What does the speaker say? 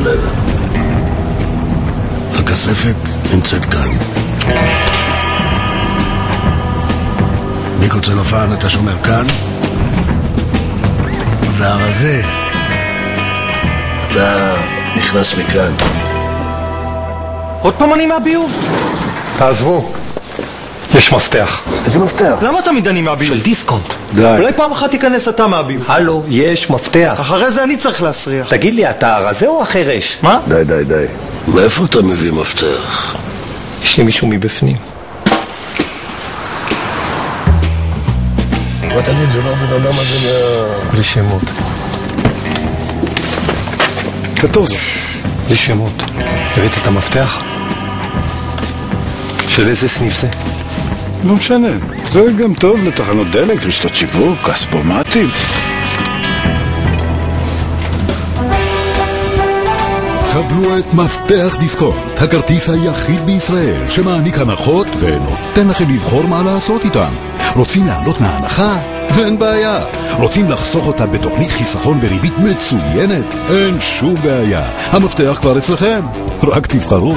לב. הכספת נמצאת כאן. מיקו צלופן אתה שומר כאן, והרזה, אתה נכנס מכאן. עוד פעם אני מהביוב? תעזבו, יש מפתח. איזה מפתח? למה תמיד אני מהביוב? של דיסקונט. די. אולי פעם אחת תיכנס אתה מהביוב. הלו, יש מפתח. אחרי זה אני צריך להסריח. תגיד לי, אתה הרזה או החירש? מה? די, די, די. מאיפה אתה מביא מפתח? יש לי מישהו מבפנים. בוא תגיד, זה לא הבן אדם הזה מה... בלי שמות. כתוב זה. בלי שמות. הבאת את המפתח? של איזה סניף זה? לא משנה, זה גם טוב לתחנות דלק, רשתות שיווק, כספומטים. קבלו את מפתח דיסקונט, הכרטיס היחיד בישראל שמעניק הנחות ונותן לכם לבחור מה לעשות איתן. רוצים לעלות מההנחה? אין בעיה. רוצים לחסוך אותה בתוכנית חיסכון בריבית מצוינת? אין שום בעיה. המפתח כבר אצלכם, רק תבחרו.